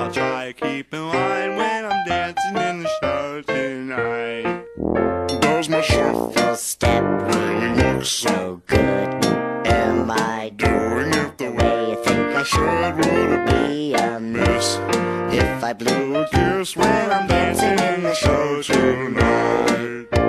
I'll try to keep in line when I'm dancing in the show tonight. Does my shuffle step really look so good? Am I doing it the way I you think I should should? Would it be a miss If I blew a kiss when I'm dancing in the show tonight?